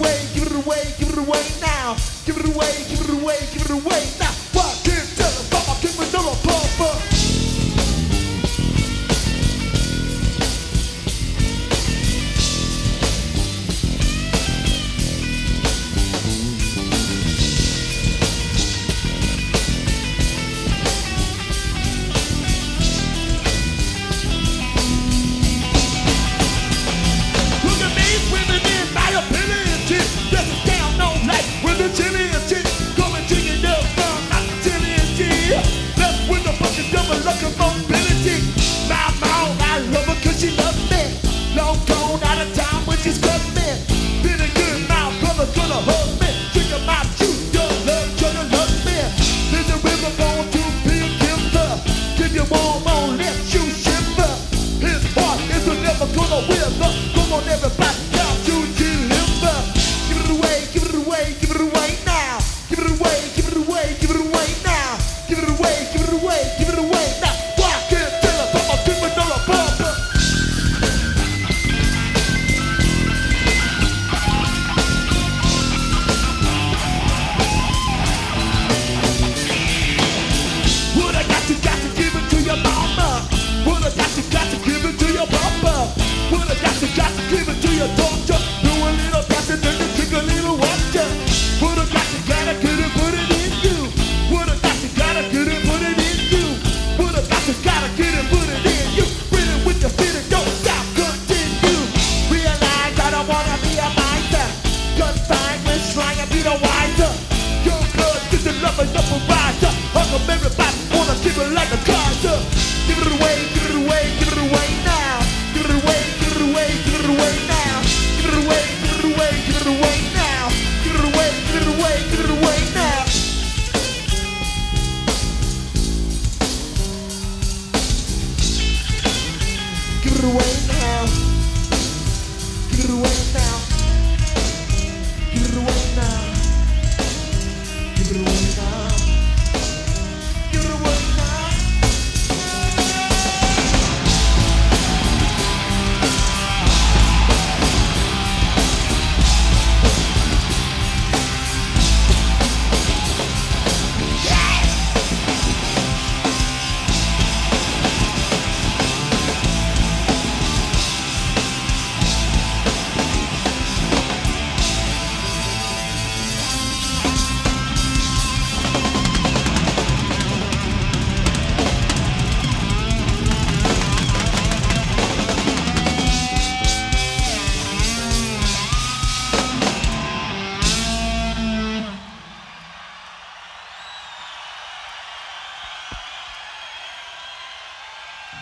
away, give it away, give it away now. Give it away, give it away, give it away now. give it away, give it away, give it away. it away now. Give it away, give it away, give it away now. Give it away, give it away, give it away now. Give it away.